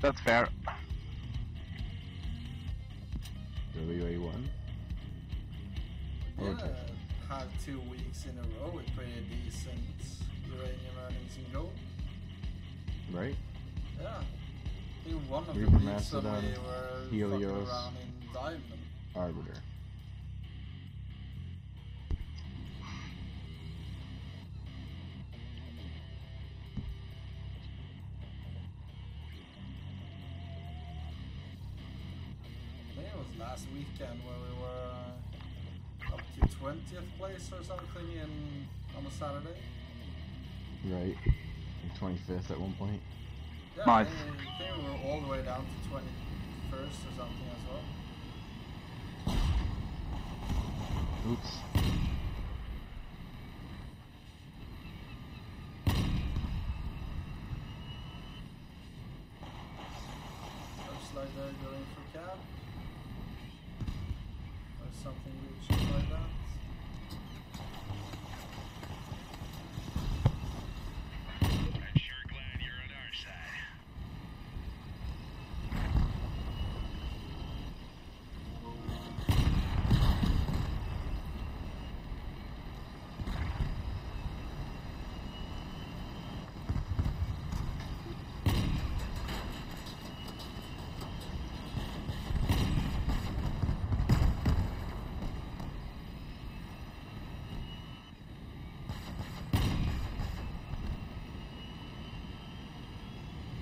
That's fair. WA1. Yeah, Okay. had two weeks in a row with pretty decent uranium earnings in gold. Right? Yeah. I think one of We the were weeks when we were Helios. fucking around in Diamond. Arbiter. Weekend where we were uh, up to 20th place or something in on a Saturday. Right. And 25th at one point. Yeah, Nice. I think, I think we were all the way down to 21st or something as well. Oops. Looks like they're going for cab. Something weird like that. I'm sure glad you're on our side.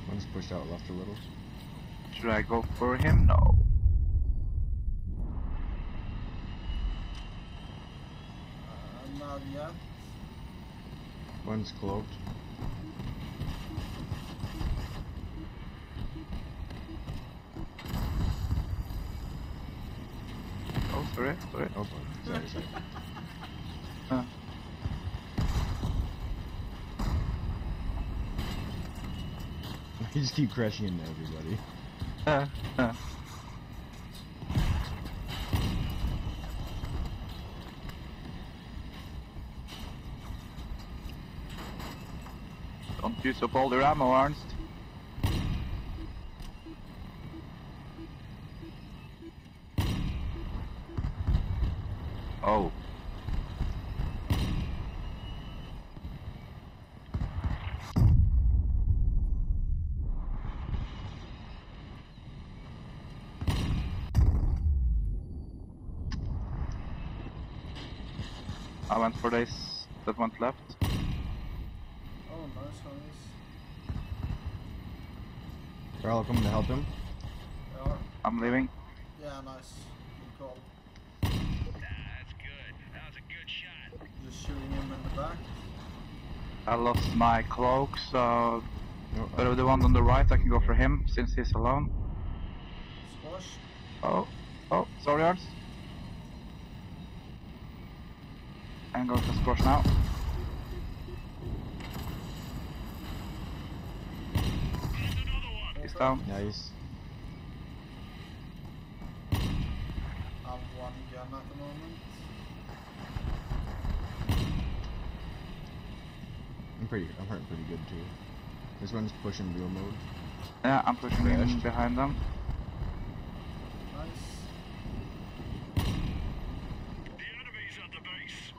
One's pushed out left a little. Should I go for him? No. Uh, not yet. One's cloaked. Oh, sorry, sorry. Oh, sorry, sorry. Uh, you just keep crashing into everybody. uh, uh. Don't use up all the ammo, Ernst. Oh. I went for this that went left. Oh, nice one. Nice. Carl, coming to help him. They are. I'm leaving. Yeah, nice. Good call. That's good. That was a good shot. Just shooting him in the back. I lost my cloak, so but the one on the right I can go for him since he's alone. Squash. Oh, oh, sorry, Ernst. And go for squash now. There's another one. He's down. nice. I have one gun at the moment. I'm pretty. I'm hurting pretty good too. This one's pushing real mode. Yeah, I'm pushing in Crashed. behind them. Nice. The enemy's at the base.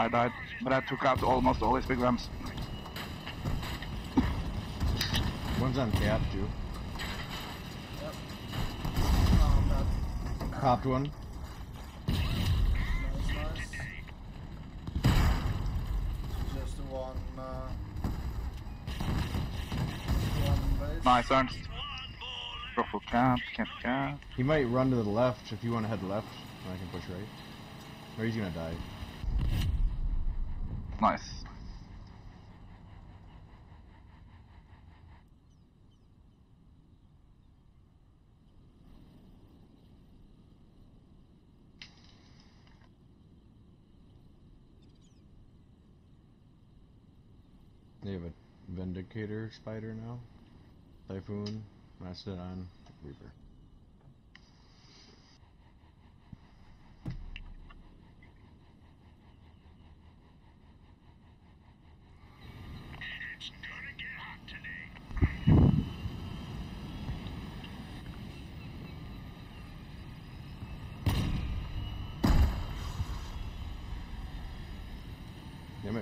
I died, but I took out almost all his big rams. One's on cap too. Yep. Oh. Popped one. Nice, nice. Just one. Uh, one base. Nice, Ernst. One Go for camp, camp, camp. He might run to the left if you want to head left. And I can push right. Or he's gonna die. Nice. They have a Vindicator Spider now. Typhoon, Mastodon, Reaper.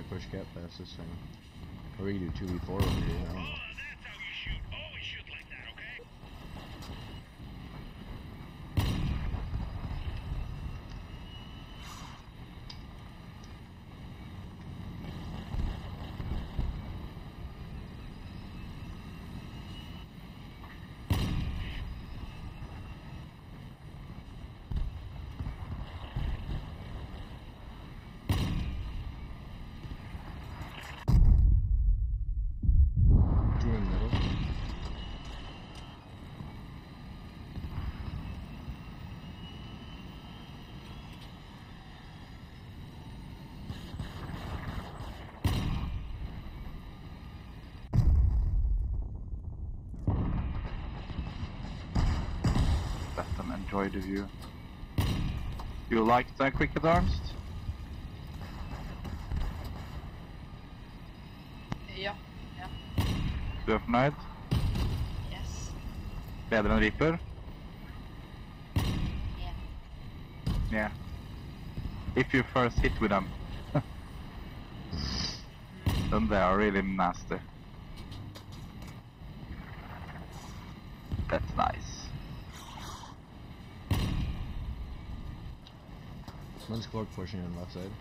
Push cat past this thing. Or we can do 2v4 over here, I don't know. Oh, that's how you shoot. Always shoot like that, okay? Two in the middle. Let them enjoy the view. You like that quick advanced? Ja. Ja. Du er fornøyd? Yes. Bedre enn Reaper? Yeah. Yeah. If you first hit with them. then they are really nasty. That's nice. One's cloak pushing on the left side.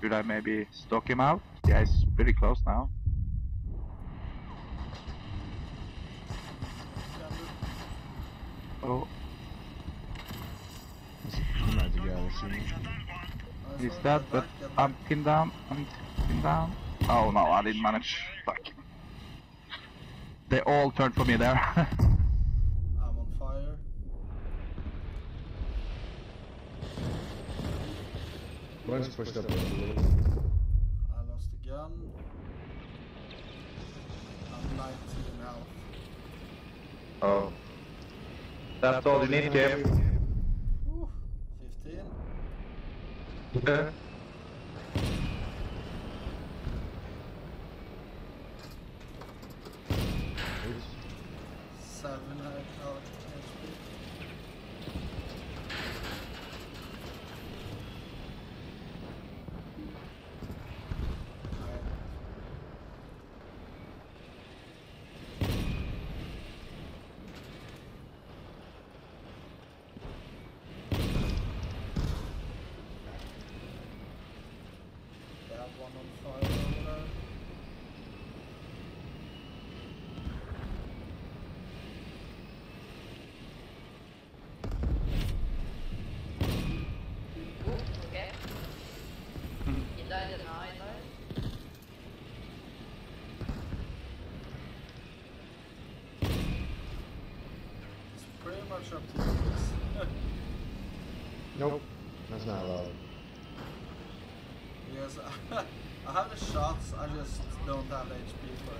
Should I maybe stalk him out? Yeah, he's pretty close now. Oh, I'm about to soon. He's dead, but I'm pinned down. I'm pinned down. Oh no, I didn't manage. Fuck. They all turned for me there. I'm on fire. One's pushed up. I lost the gun. I'm 19 health. oh. That's all you need, Kim. 15. Oops. 7 health out HP. Alright. They have one on fire over there. Ooh, okay. He died and I died. It's pretty much up to you. guys. Nope. That's not allowed. Yes, I have the shots, I just don't have the HP for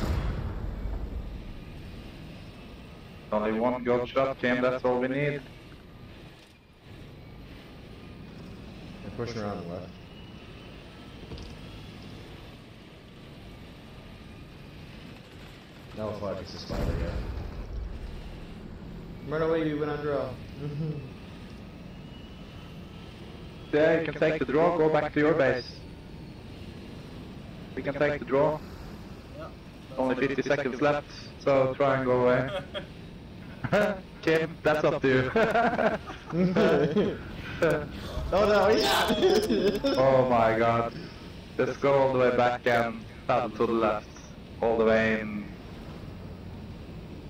it. Only one gold shot, Kim, that's all we need. They're pushing around the left. That was like it's a spider guy. Run away, you went on draw. Yeah, you can take the draw, go back to your base. We can take the draw. Yeah. Only 50 seconds left, so try and go away. Kim, that's up to you. oh no, yeah! oh my god. Just go all the way back and paddle to the left. All the way in.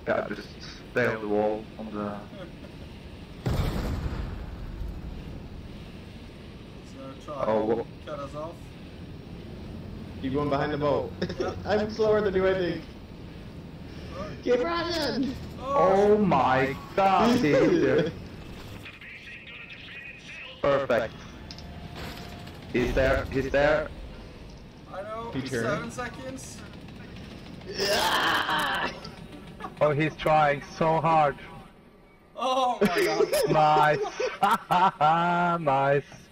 Yeah, just stay on the wall, on the... Try uh, Oh, and wha- cut us off. Keep going behind the boat. I'm slower than you, I think. Keep running! Oh, oh my god, he hit you. Perfect. He's there, he's there. I know, Peter. seven seconds. Oh, he's trying so hard. Oh my god. nice. nice.